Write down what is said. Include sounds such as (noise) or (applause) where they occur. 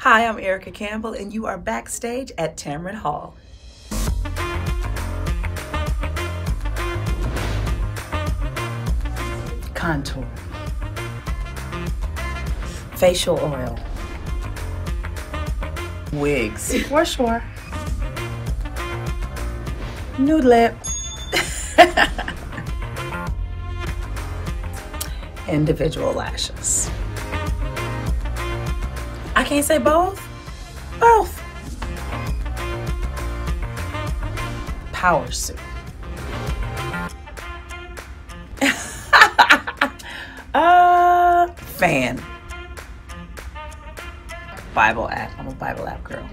Hi, I'm Erica Campbell, and you are backstage at Tamron Hall. Contour, facial oil, wigs, (laughs) For sure. nude lip, (laughs) individual lashes. I can't say both. Both. Power suit. (laughs) uh, fan. Bible app. I'm a Bible app girl.